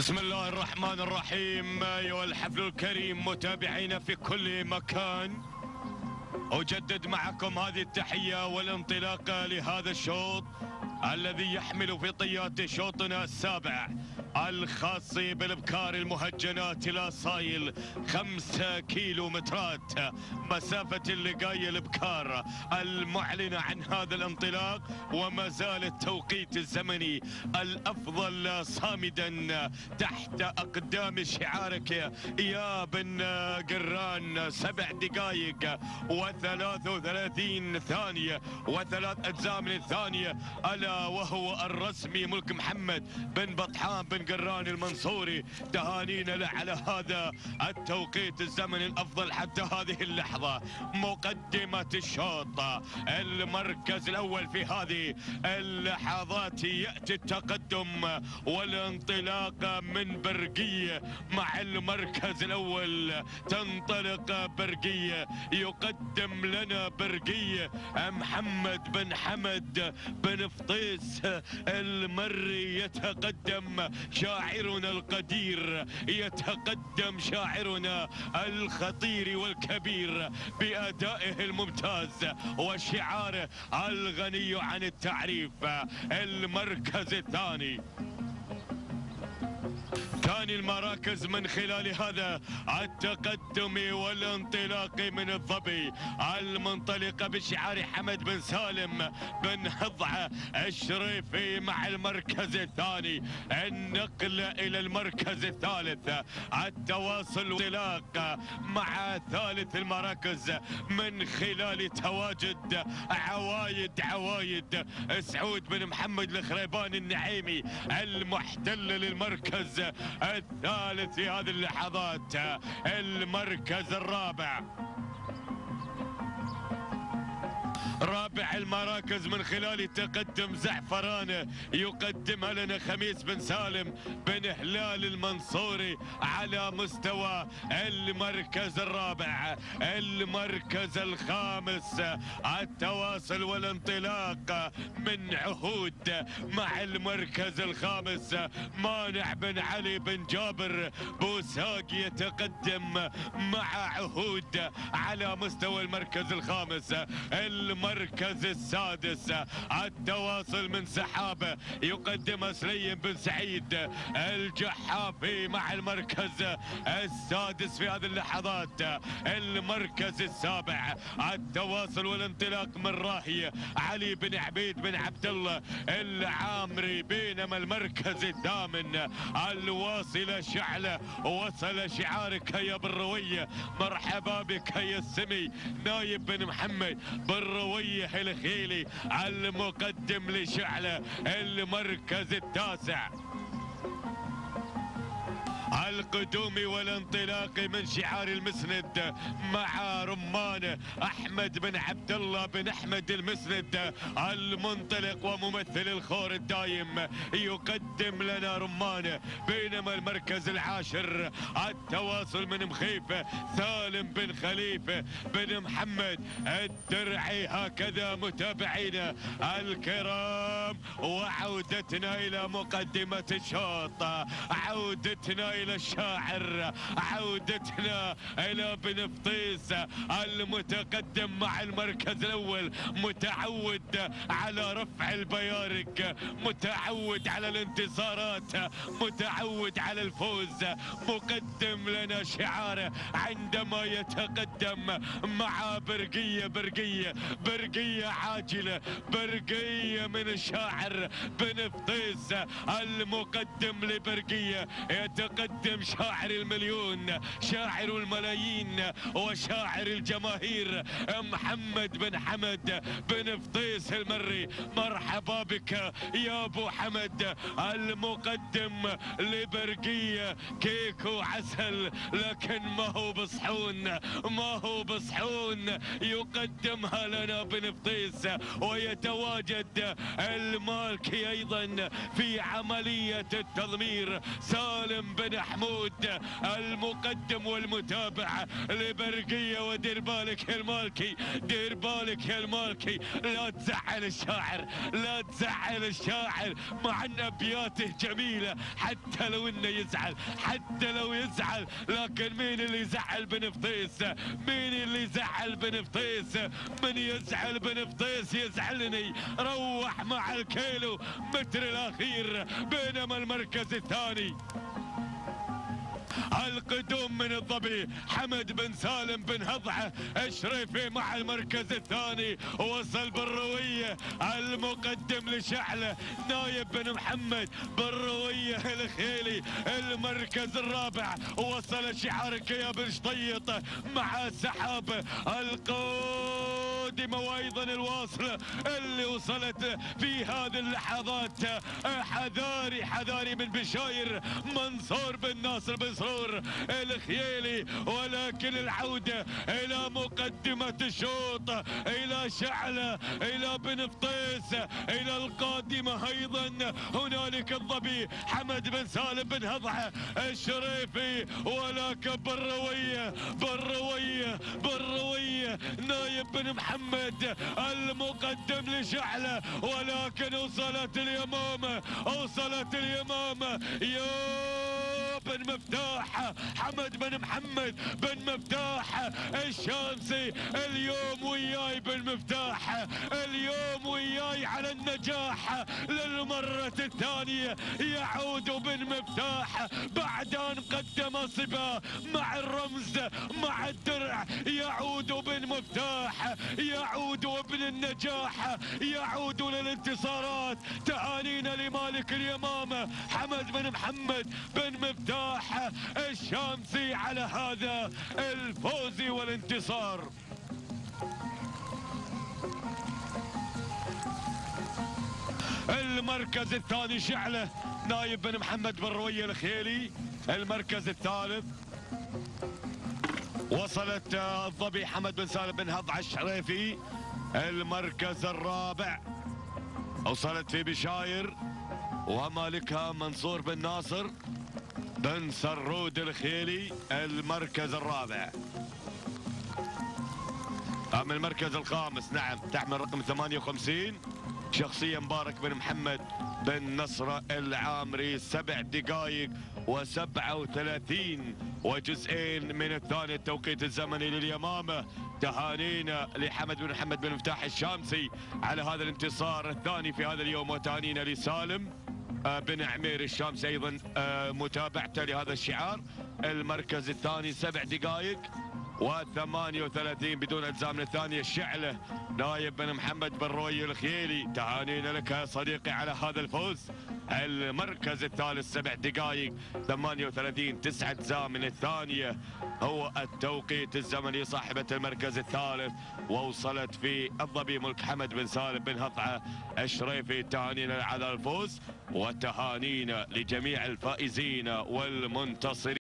بسم الله الرحمن الرحيم. أيها الحفل الكريم متابعينا في كل مكان. أجدد معكم هذه التحية والانطلاقة لهذا الشوط الذي يحمل في طيات شوطنا السابع. الخاص بالإبكار المهجنات إلى صايل خمسة كيلو مترات مسافة اللقاية الإبكار المعلنة عن هذا الانطلاق وما زال التوقيت الزمني الأفضل صامدا تحت أقدام شعارك. يا بن قران سبع دقائق وثلاث وثلاثين ثانية وثلاث أجزاء من الثانية ألا وهو الرسمي ملك محمد بن بطحان بن قران المنصوري تهانينا له على هذا التوقيت الزمني الأفضل حتى هذه اللحظة. مقدمة الشوط المركز الأول في هذه اللحظات يأتي التقدم والانطلاق من برقيه مع المركز الأول. تنطلق برقيه يقدم لنا برقيه محمد بن حمد بن فطيس المري يتقدم شاعرنا القدير يتقدم شاعرنا الخطير والكبير بأدائه الممتاز وشعاره الغني عن التعريف المركز الثاني. ثاني المراكز من خلال هذا التقدم والانطلاق من الظبي المنطلقة بشعار حمد بن سالم بن هضعة الشريفي مع المركز الثاني. النقل إلى المركز الثالث. التواصل والانطلاق مع ثالث المراكز من خلال تواجد عوايد عوايد. سعود بن محمد الخريباني النعيمي المحتل للمركز الثالث في هذه اللحظات المركز الرابع. رابع المراكز من خلال تقدم زعفران يقدمها لنا خميس بن سالم بن هلال المنصوري على مستوى المركز الرابع المركز الخامس. التواصل والانطلاق من عهود مع المركز الخامس مانع بن علي بن جابر. بوساق يتقدم مع عهود على مستوى المركز الخامس. المركز المركز السادس التواصل من سحابة يقدم سليم بن سعيد الجحافي مع المركز السادس في هذه اللحظات المركز السابع التواصل والانطلاق من راهي علي بن عبيد بن عبد الله العامري بينما المركز الثامن الواصل شعلة وصل شعارك يا بالروية مرحبا بك يا السمي نايب بن محمد بالروية طيح الخيلي المقدم لشعله المركز التاسع. القدوم والانطلاق من شعار المسند مع رمان أحمد بن عبد الله بن أحمد المسند. المنطلق وممثل الخور الدايم يقدم لنا رمان بينما المركز العاشر التواصل من مخيفه سالم بن خليفه بن محمد. الدرعي هكذا متابعينا الكرام وعودتنا إلى مقدمة الشوط عودتنا إلى الشاعر عودتنا إلى بن فطيس المتقدم مع المركز الأول متعود على رفع البيارق متعود على الانتصارات متعود على الفوز مقدم لنا شعاره عندما يتقدم مع برقية برقية برقية عاجلة برقية من الشاعر بن فطيس المقدم لبرقية يتقدم يقدم شاعر المليون شاعر الملايين وشاعر الجماهير. محمد بن حمد بن فطيس المري مرحبا بك يا أبو حمد. المقدم لبرقية كيك وعسل لكن ما هو بصحون ما هو بصحون. يقدمها لنا بن فطيس ويتواجد المالكي أيضا في عملية التضمير. سالم بن أحمد محمود المقدم والمتابع لبرقية ودير بالك يا المالكي دير بالك يا المالكي. لا تزعل الشاعر لا تزعل الشاعر. مع أن أبياته جميلة حتى لو إنه يزعل حتى لو يزعل. لكن مين اللي يزعل بن فطيس مين اللي يزعل بن فطيس من يزعل بن فطيس يزعلني. روح مع الكيلو متر الأخير بينما المركز الثاني. القدوم من الظبي. حمد بن سالم بن هضعة الشريفي مع المركز الثاني. وصل بالروية المقدم لشعلة. نايب بن محمد بالروية الخيلي. المركز الرابع. وصل شعارك يا بن شطيط مع سحاب القادمه وأيضا الواصله اللي وصلت في هذه اللحظات. حذاري حذاري من بشاير منصور بن ناصر بن سرور الخيالي ولكن العودة إلى مقدمة الشوط إلى شعلة إلى بن فطيس إلى القادمة أيضا. هنالك الظبي حمد بن سالم بن هضعة الشريفي. ولكن بالروية بالروية نايب بن محمد المقدم لشعلة ولكن وصلت اليمامة وصلت اليمامة يا بن مفتاح حمد بن محمد بن مفتاح الشامسي اليوم وياي بن مفتاح على النجاح للمرة الثانية يعود بن مفتاح بعد أن قدم صبا مع الرمز مع الدرع يعود بن مفتاح يعود ابن النجاح يعود للانتصارات. تهانينا لمالك اليمامة حمد بن محمد بن مفتاح. الشامسي على هذا الفوز والانتصار. المركز الثاني شعله. نايب بن محمد بن روية الخيلي. المركز الثالث. وصلت الظبي حمد بن سالم بن هضع الشريفي المركز الرابع. وصلت في بشاير. ومالكها منصور بن ناصر. بن سرود الخيلي. المركز الرابع. أما المركز الخامس. نعم تحمل رقم 58 شخصية مبارك بن محمد بن نصر العامري سبع دقائق وسبعة وثلاثين وجزئين من الثاني التوقيت الزمني لليمامة. تهانينا لحمد بن محمد بن مفتاح الشامسي على هذا الانتصار الثاني في هذا اليوم وتهانينا لسالم آه، بن عمير الشامسي أيضا آه، متابعته لهذا الشعار. المركز الثاني سبع دقائق و38 بدون الزام من الثانية. الشعلة نايب بن محمد بن روي الخيلي. تهانينا لك يا صديقي على هذا الفوز. المركز الثالث سبع دقائق. 38 تسعة أجزاء من الثانية. هو التوقيت الزمني صاحبة المركز الثالث. ووصلت في الظبي ملك حمد بن سالم بن هطعة الشريفي. تهانينا على الفوز. وتهانينا لجميع الفائزين والمنتصرين.